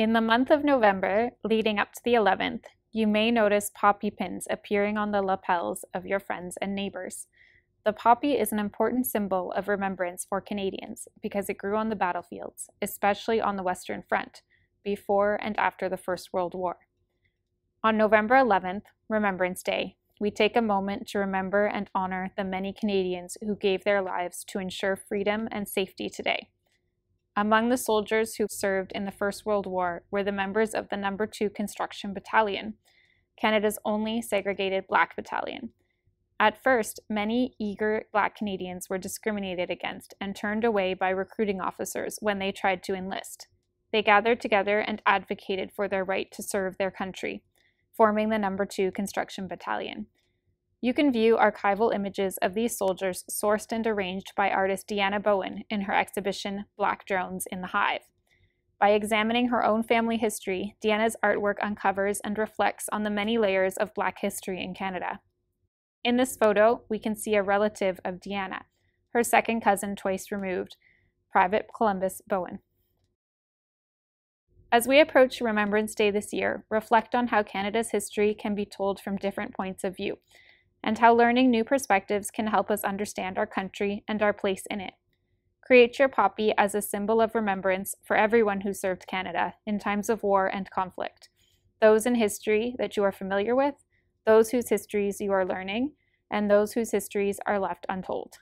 In the month of November, leading up to the 11th, you may notice poppy pins appearing on the lapels of your friends and neighbors. The poppy is an important symbol of remembrance for Canadians because it grew on the battlefields, especially on the Western Front, before and after the First World War. On November 11th, Remembrance Day, we take a moment to remember and honor the many Canadians who gave their lives to ensure freedom and safety today. Among the soldiers who served in the First World War were the members of the Number 2 Construction Battalion, Canada's only segregated Black battalion. At first, many eager Black Canadians were discriminated against and turned away by recruiting officers when they tried to enlist. They gathered together and advocated for their right to serve their country, forming the Number 2 Construction Battalion. You can view archival images of these soldiers sourced and arranged by artist Deanna Bowen in her exhibition Black Drones in the Hive. By examining her own family history, Deanna's artwork uncovers and reflects on the many layers of Black history in Canada. In this photo, we can see a relative of Deanna, her second cousin twice removed, Private Columbus Bowen. As we approach Remembrance Day this year, reflect on how Canada's history can be told from different points of view and how learning new perspectives can help us understand our country and our place in it. Create your poppy as a symbol of remembrance for everyone who served Canada in times of war and conflict, those in history that you are familiar with, those whose histories you are learning, and those whose histories are left untold.